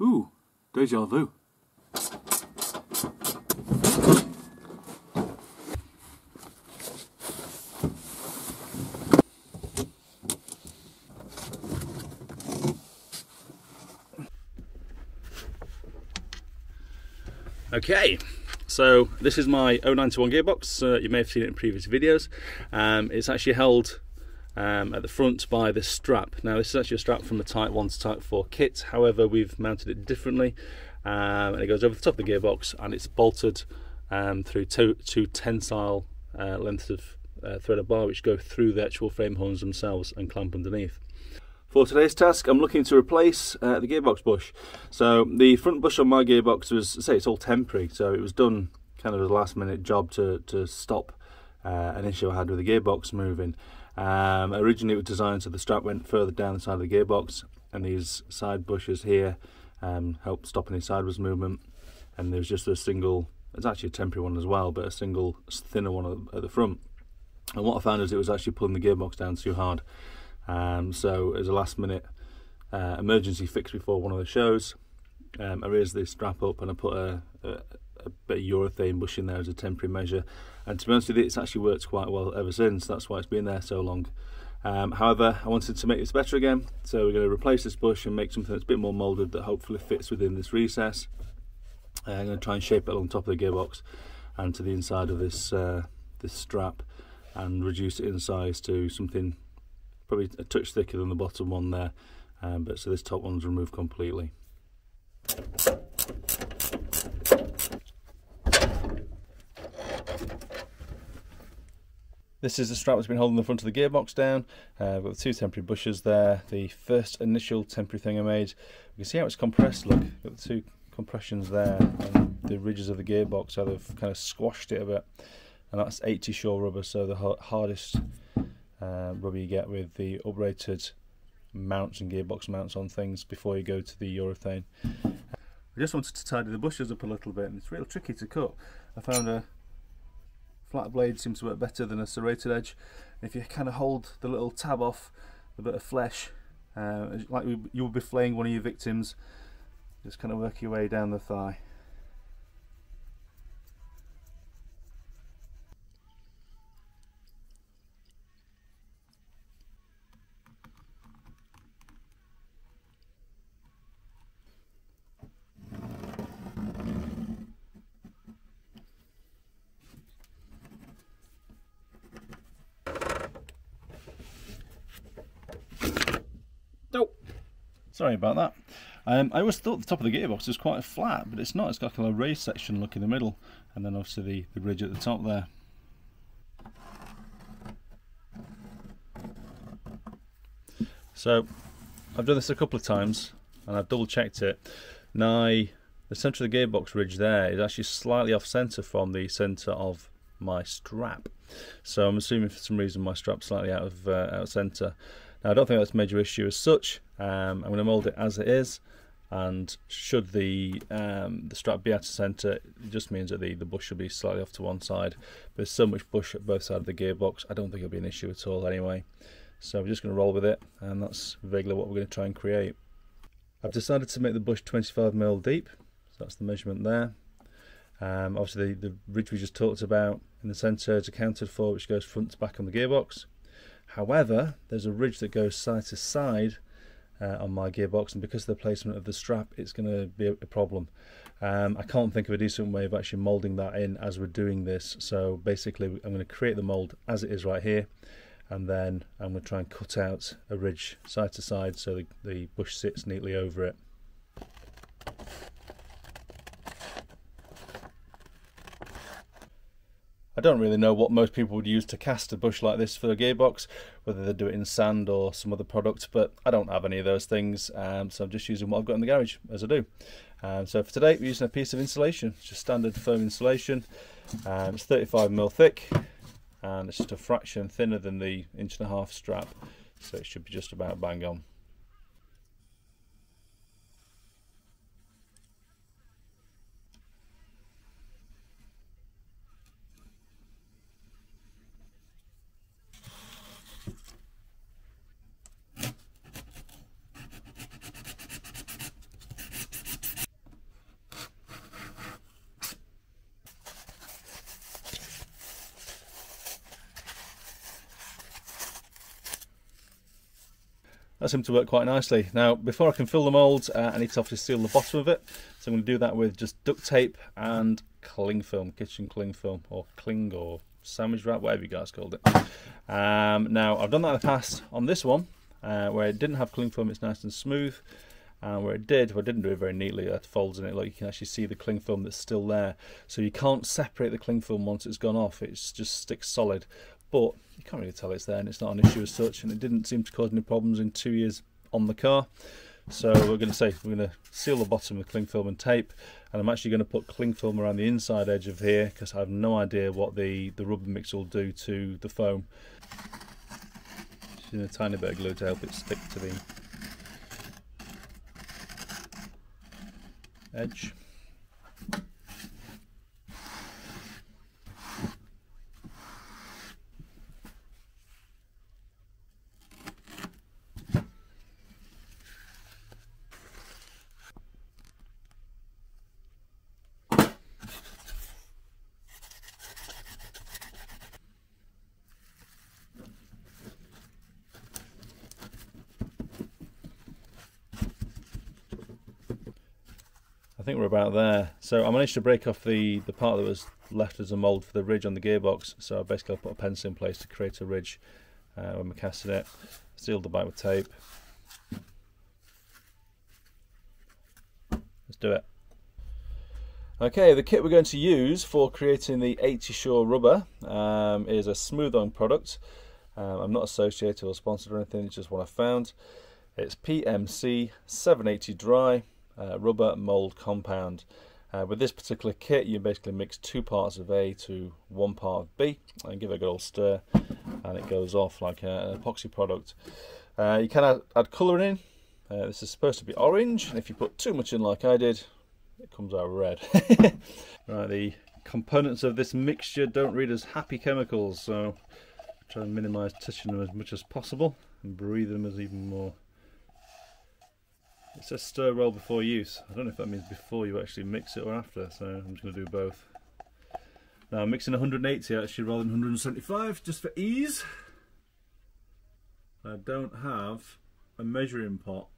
Ooh, deja vu. Okay, so this is my 091 gearbox. Uh, you may have seen it in previous videos. Um, it's actually held um, at the front by this strap. Now this is actually a strap from the Type 1 to Type 4 kit, however we've mounted it differently um, and it goes over the top of the gearbox and it's bolted um, through two, two tensile uh, lengths of uh, threaded bar which go through the actual frame horns themselves and clamp underneath. For today's task, I'm looking to replace uh, the gearbox bush. So the front bush on my gearbox was, say, it's all temporary, so it was done kind of as a last minute job to, to stop uh, an issue I had with the gearbox moving. Um, originally it was designed so the strap went further down the side of the gearbox and these side bushes here um, helped stop any sideways movement and there was just a single, it's actually a temporary one as well, but a single thinner one at the front. And what I found is it was actually pulling the gearbox down too hard. Um, so as a last minute uh, emergency fix before one of the shows, um, I raised this strap up and I put a, a, a, bit of urethane bush in there as a temporary measure. And to be honest with you, it's actually worked quite well ever since. That's why it's been there so long. Um, however, I wanted to make this better again, so we're going to replace this bush and make something that's a bit more moulded that hopefully fits within this recess. I'm going to try and shape it along top of the gearbox and to the inside of this uh, this strap and reduce it in size to something probably a touch thicker than the bottom one there um, but so this top one's removed completely This is the strap that's been holding the front of the gearbox down. Uh, got two temporary bushes there. The first initial temporary thing I made. You can see how it's compressed. Look, got the two compressions there, and the ridges of the gearbox. So they've kind of squashed it a bit, and that's 80 shore rubber. So the hardest uh, rubber you get with the uprated mounts and gearbox mounts on things before you go to the urethane. I just wanted to tidy the bushes up a little bit and it's real tricky to cut. I found a flat blade seems to work better than a serrated edge. If you kind of hold the little tab off a bit of flesh, uh, like you would be flaying one of your victims, just kind of work your way down the thigh. Sorry about that. Um, I always thought the top of the gearbox was quite flat, but it's not. It's got a little raised section look in the middle, and then obviously the, the ridge at the top there. So I've done this a couple of times, and I've double checked it. Now the centre of the gearbox ridge there is actually slightly off centre from the centre of my strap. So I'm assuming for some reason my strap's slightly out of uh, out of centre. Now I don't think that's a major issue as such. Um, I'm going to mould it as it is and should the um, the strap be out of centre it just means that the, the bush will be slightly off to one side. but There's so much bush at both sides of the gearbox I don't think it'll be an issue at all anyway. So we're just going to roll with it and that's vaguely what we're going to try and create. I've decided to make the bush 25mm deep, so that's the measurement there. Um, obviously the, the ridge we just talked about in the centre is accounted for which goes front to back on the gearbox. However, there's a ridge that goes side to side uh, on my gearbox and because of the placement of the strap it's going to be a, problem. Um, I can't think of a decent way of actually moulding that in as we're doing this so basically I'm going to create the mould as it is right here and then I'm going to try and cut out a ridge side to side so the, the bush sits neatly over it. I don't really know what most people would use to cast a bush like this for a gearbox, whether they do it in sand or some other product, but I don't have any of those things, um, so I'm just using what I've got in the garage, as I do. Um, so for today, we're using a piece of insulation, just standard foam insulation. Um, it's 35mm thick, and it's just a fraction thinner than the inch and a half strap, so it should be just about bang on. That seemed to work quite nicely. Now, before I can fill the mould, uh, I need to obviously seal the bottom of it. So I'm going to do that with just duct tape and cling film, kitchen cling film, or cling or sandwich wrap, whatever you guys called it. Um, now, I've done that in the past on this one, uh, where it didn't have cling film, it's nice and smooth. And where it did, well, I didn't do it very neatly, it folds in it, like you can actually see the cling film that's still there. So you can't separate the cling film once it's gone off, it just sticks solid but you can't really tell it's there and it's not an issue as such and it didn't seem to cause any problems in two years on the car. So we're going to say we're going to seal the bottom with cling film and tape and I'm actually going to put cling film around the inside edge of here because I have no idea what the the rubber mix will do to the foam. Just a tiny bit of glue to help it stick to the edge think we're about there. So I managed to break off the, the part that was left as a mould for the ridge on the gearbox. So basically I put a pencil in place to create a ridge uh, when we're casting it. Sealed the bike with tape. Let's do it. Okay, the kit we're going to use for creating the 80 Shore rubber um, is a smooth on product. Um, I'm not associated or sponsored or anything, it's just what I found. It's PMC 780 dry uh, rubber mold compound. Uh, with this particular kit, you basically mix two parts of A to one part of B and give it a good old stir, and it goes off like a, an epoxy product. Uh, you can add, add colour in. Uh, this is supposed to be orange, and if you put too much in like I did, it comes out red. right, the components of this mixture don't read as happy chemicals, so try and minimise touching them as much as possible and breathe them as even more it says stir roll before use. I don't know if that means before you actually mix it or after, so I'm just going to do both. Now I'm mixing 180 actually rather than 175 just for ease. I don't have a measuring pot,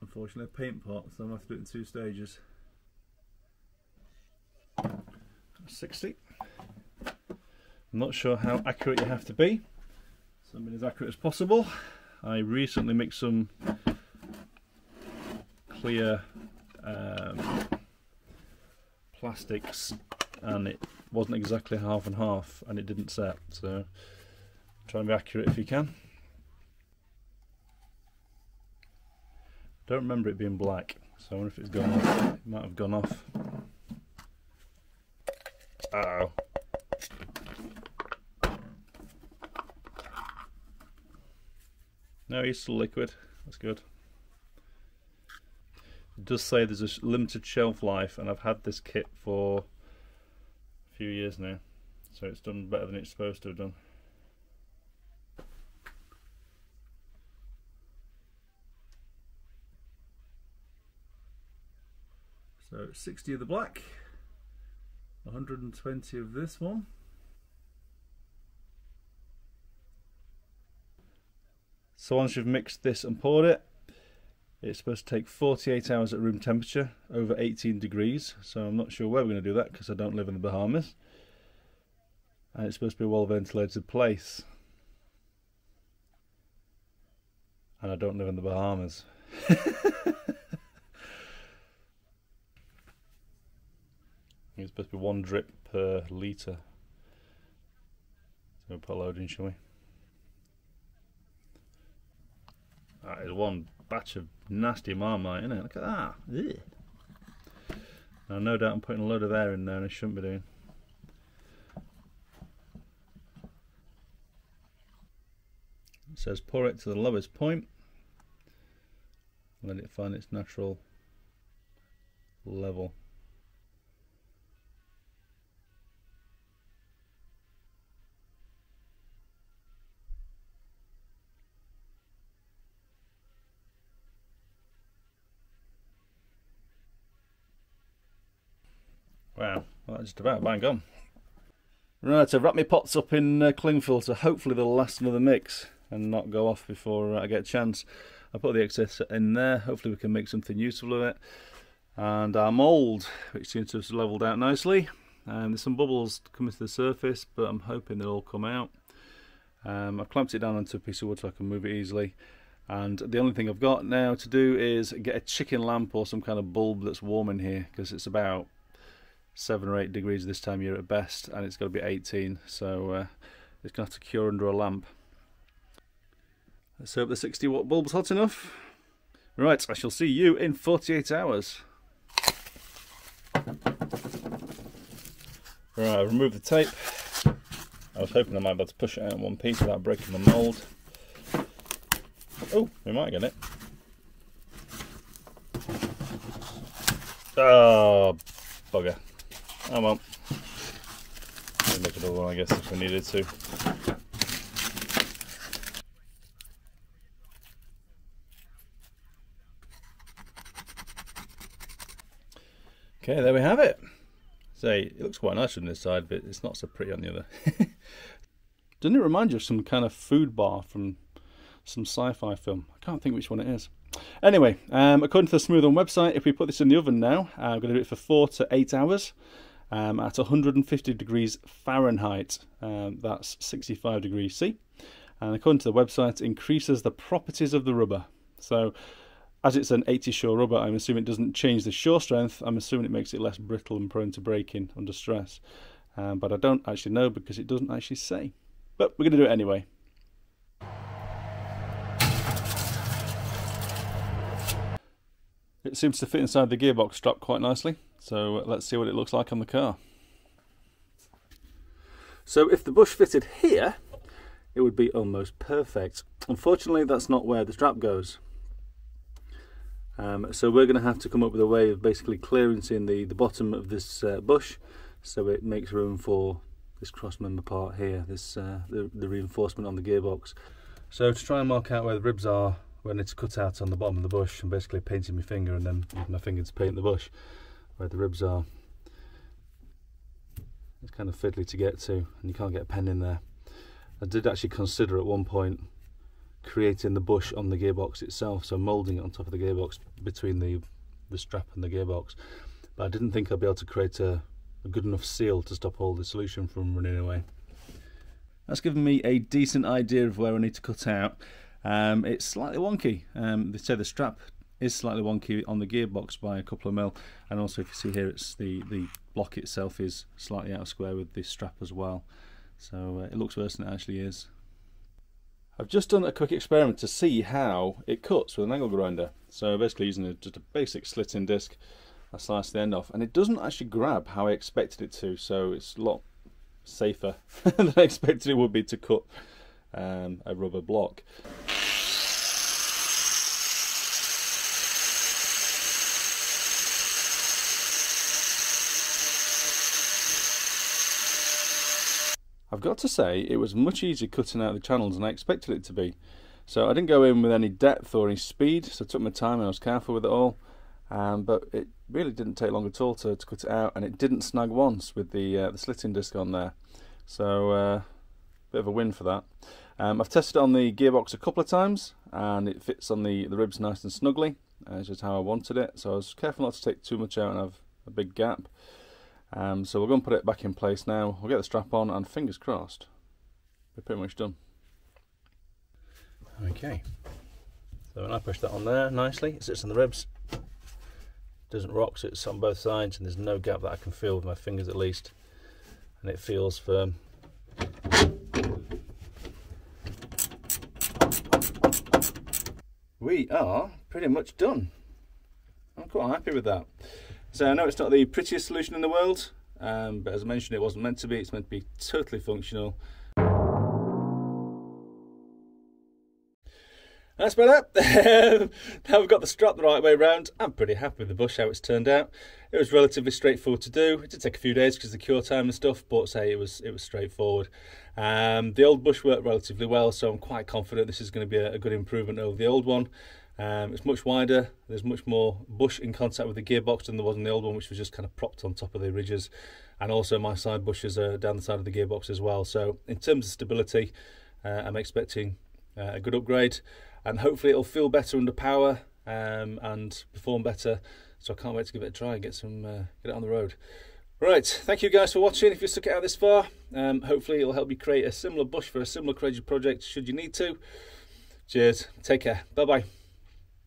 unfortunately a paint pot, so I'm going to have to do it in two stages. 60. I'm not sure how accurate you have to be, so I'm being as accurate as possible. I recently mixed some clear um, plastics and it wasn't exactly half and half and it didn't set. So try and be accurate if you can. Don't remember it being black so I wonder if it's gone off. It might have gone off. Uh oh no he's still liquid. That's good it does say there's a limited shelf life, and I've had this kit for a few years now, so it's done better than it's supposed to have done. So 60 of the black, 120 of this one. So once you've mixed this and poured it, it's supposed to take 48 hours at room temperature, over 18 degrees. So I'm not sure where we're going to do that because I don't live in the Bahamas. And it's supposed to be a well ventilated place. And I don't live in the Bahamas. it's supposed to be one drip per litre. So we'll put a load in, shall we? That is one batch of nasty marmite, isn't it? Look at that. Now, no doubt I'm putting a load of air in there and I shouldn't be doing. It says pour it to the lowest point. Let it find its natural level. Wow, well, that's just about bang on. Right, I've wrapped my pots up in uh, cling filter. Hopefully they'll last another mix and not go off before uh, I get a chance. I put the excess in there. Hopefully we can make something useful of it. And our mould, which seems to have leveled out nicely. Um, there's some bubbles coming to the surface, but I'm hoping they'll all come out. Um, I've clamped it down onto a piece of wood so I can move it easily. And the only thing I've got now to do is get a chicken lamp or some kind of bulb that's warm in here because it's about seven or eight degrees this time of year at best, and it's going to be 18, so uh, it's going to have to cure under a lamp. Let's hope the 60 watt bulb's hot enough. Right, I shall see you in 48 hours. Right, I've removed the tape. I was hoping I might be able to push it out in one piece without breaking the mould. Oh, we might get it. Oh, bugger. Oh well. We'll make another one, I guess, if we needed to. Okay, there we have it. Say, it looks quite nice from this side, but it's not so pretty on the other. Doesn't it remind you of some kind of food bar from some sci-fi film? I can't think which one it is. Anyway, um, according to the Smooth On website, if we put this in the oven now, uh, I'm going to do it for four to eight hours um, at 150 degrees Fahrenheit. Um, that's 65 degrees C. And according to the website, increases the properties of the rubber. So, as it's an 80 shore rubber, I'm assuming it doesn't change the shore strength. I'm assuming it makes it less brittle and prone to breaking under stress. Um, but I don't actually know because it doesn't actually say. But we're going to do it anyway. It seems to fit inside the gearbox strap quite nicely, so uh, let's see what it looks like on the car. So if the bush fitted here, it would be almost perfect. Unfortunately, that's not where the strap goes. Um, so we're going to have to come up with a way of basically clearancing the, the bottom of this uh, bush so it makes room for this cross member part here, this uh, the, the reinforcement on the gearbox. So to try and mark out where the ribs are when it's cut out on the bottom of the bush, I'm basically painting my finger and then using my finger to paint the bush where the ribs are. It's kind of fiddly to get to and you can't get a pen in there. I did actually consider at one point creating the bush on the gearbox itself, so moulding it on top of the gearbox between the, the strap and the gearbox. But I didn't think I'd be able to create a, a good enough seal to stop all the solution from running away. That's given me a decent idea of where I need to cut out. Um, it's slightly wonky. Um, they say the strap is slightly wonky on the gearbox by a couple of mil, and also if you see here, it's the the block itself is slightly out of square with the strap as well. So uh, it looks worse than it actually is. I've just done a quick experiment to see how it cuts with an angle grinder. So basically using a, just a basic slitting disc, I slice the end off, and it doesn't actually grab how I expected it to. So it's a lot safer than I expected it would be to cut um, a rubber block. I've got to say, it was much easier cutting out the channels than I expected it to be. So I didn't go in with any depth or any speed, so I took my time and I was careful with it all. Um, but it really didn't take long at all to, to cut it out, and it didn't snag once with the uh, the slitting disc on there. So uh, bit of a win for that. Um, I've tested it on the gearbox a couple of times, and it fits on the, the ribs nice and snugly, as just how I wanted it. So I was careful not to take too much out and have a big gap. Um, so we're going to put it back in place now. We'll get the strap on and fingers crossed, we're pretty much done. Okay, so when I push that on there nicely, it sits on the ribs. Doesn't rock, so it's on both sides and there's no gap that I can feel with my fingers at least. And it feels firm. We are pretty much done. I'm quite happy with that. So I know it's not the prettiest solution in the world, um, but as I mentioned, it wasn't meant to be. It's meant to be totally functional. That's better. now we've got the strap the right way around. I'm pretty happy with the bush, how it's turned out. It was relatively straightforward to do. It did take a few days because of the cure time and stuff, but say it was it was straightforward. Um, the old bush worked relatively well, so I'm quite confident this is going to be a, a good improvement over the old one. Um, it's much wider, there's much more bush in contact with the gearbox than there was in the old one, which was just kind of propped on top of the ridges. And also my side bushes are down the side of the gearbox as well. So in terms of stability, uh, I'm expecting uh, a good upgrade. and hopefully it'll feel better under power um, and perform better. So I can't wait to give it a try and get some uh, get it on the road. Right, thank you guys for watching. If you stuck it out this far, um, hopefully it'll help you create a similar bush for a similar crazy project should you need to. Cheers, take care, bye bye.